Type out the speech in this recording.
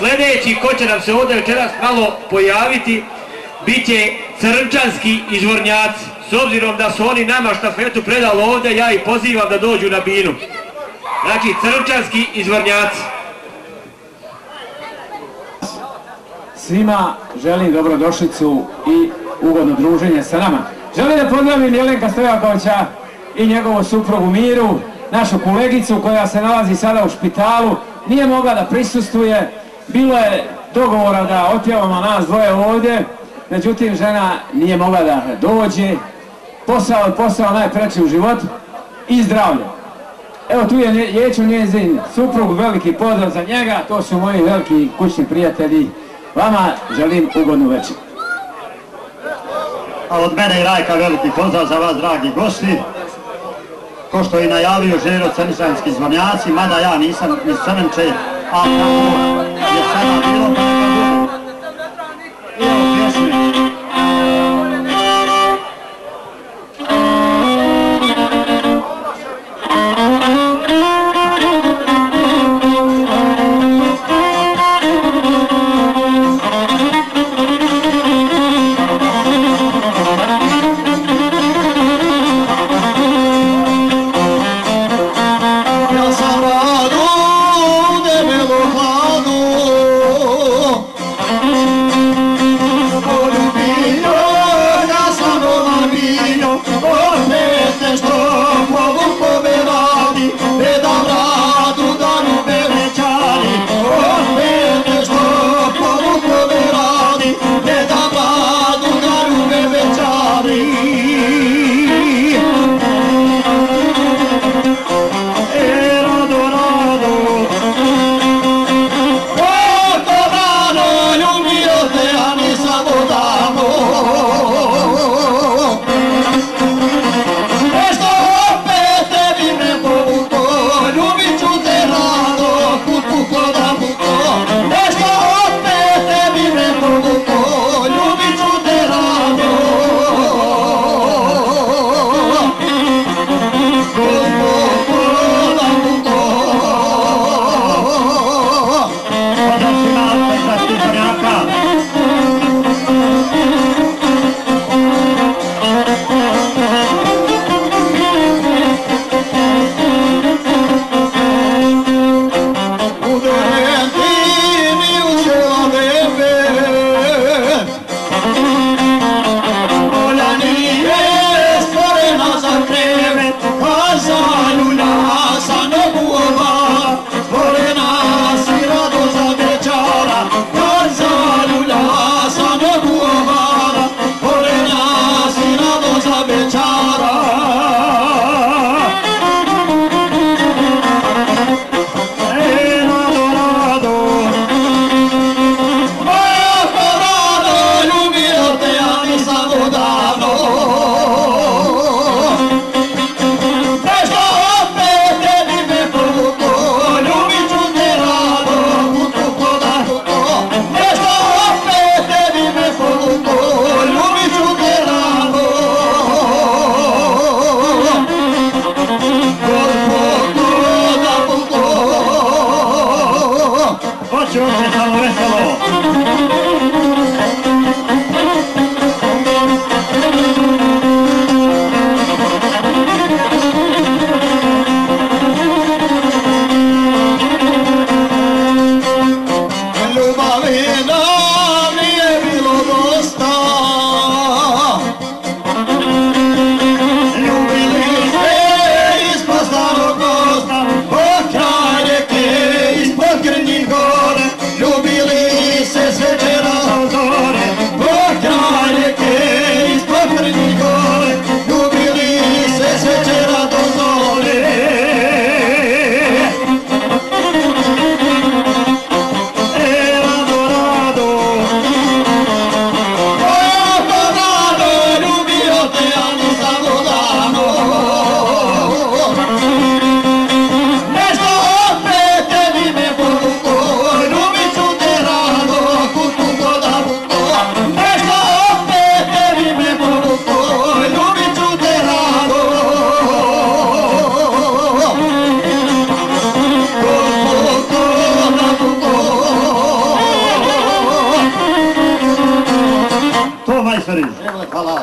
Sljedeći ko će nam se ovdje večeras malo pojaviti, bit će crnčanski izvornjaci. S obzirom da su oni nama štafetu predali ovdje, ja ih pozivam da dođu na binu. Znači, crnčanski izvornjaci. Svima želim dobrodošlicu i ugodno druženje sa nama. Želim da pozdravim Jelenka Stojakovića i njegovu suprugu Miru, našu kolegicu koja se nalazi sada u špitalu. Nije mogla da prisustuje, bilo je dogovora da otpjevamo nas dvoje ovdje, međutim žena nije mogla da dođe. Posao je posao najpreći u životu i zdravlje. Evo tu je Ječo njezin suprug, veliki pozdrav za njega, to su moji veliki kućni prijatelji. Vama želim ugodnu večer. A od mene i Rajka veliki pozdrav za vas dragi gosti. Ko što je najavio Žero Crnišanski zvonjaci, mada ja nisam iz Crnče, a kako je sada bilo pa Nasır'ın. Bravo.